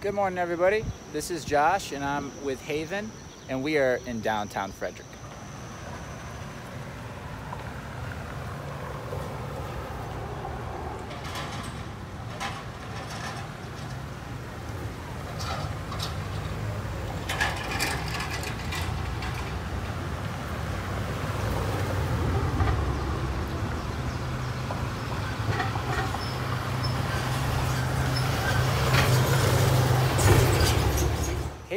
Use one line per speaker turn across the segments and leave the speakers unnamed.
Good morning, everybody. This is Josh, and I'm with Haven, and we are in downtown Frederick.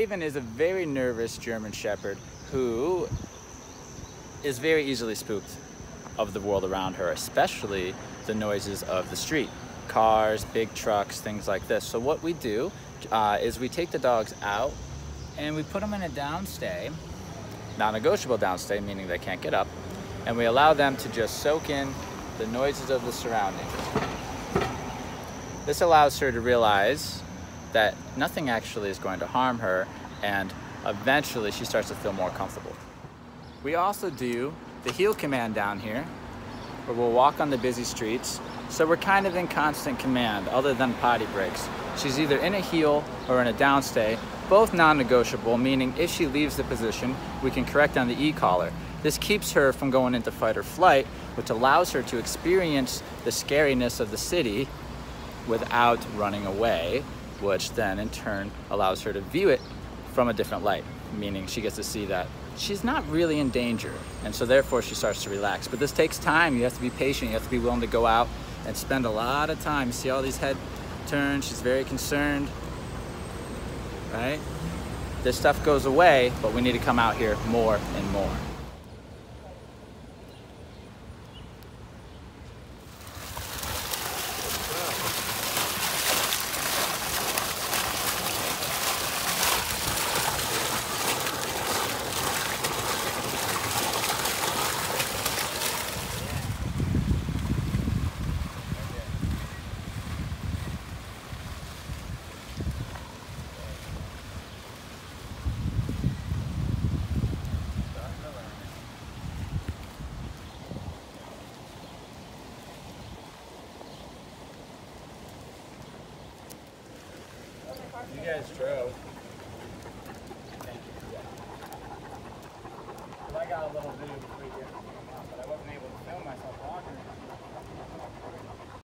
Haven is a very nervous German Shepherd who is very easily spooked of the world around her, especially the noises of the street. Cars, big trucks, things like this. So what we do uh, is we take the dogs out and we put them in a downstay, non-negotiable downstay, meaning they can't get up, and we allow them to just soak in the noises of the surroundings. This allows her to realize that nothing actually is going to harm her and eventually she starts to feel more comfortable. We also do the heel command down here where we'll walk on the busy streets so we're kind of in constant command other than potty breaks. She's either in a heel or in a downstay, both non-negotiable, meaning if she leaves the position, we can correct on the e-collar. This keeps her from going into fight or flight, which allows her to experience the scariness of the city without running away which then in turn allows her to view it from a different light, meaning she gets to see that she's not really in danger. And so therefore she starts to relax. But this takes time. You have to be patient. You have to be willing to go out and spend a lot of time. See all these head turns. She's very concerned, right? This stuff goes away, but we need to come out here more and more. You guys drove.